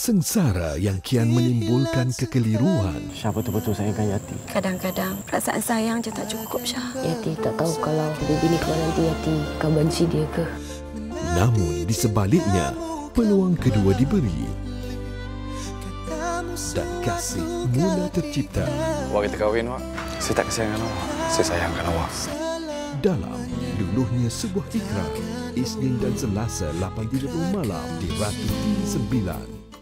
sengsara yang kian menimbulkan kekeliruan. Syah betul-betul sayangkan Yati. Kadang-kadang perasaan sayang je tak cukup Syah. Yati tak tahu kalau baby ni kau nanti Yati akan benci dia ke. Namun di sebaliknya peluang kedua diberi dan kasih mula tercipta. Awak kita kahwin wah. Saya tak kesayangan awak. Saya sayangkan awak. Dalam luluhnya sebuah ikrar, Isnin dan Selasa 8.30 malam di Ratu 9.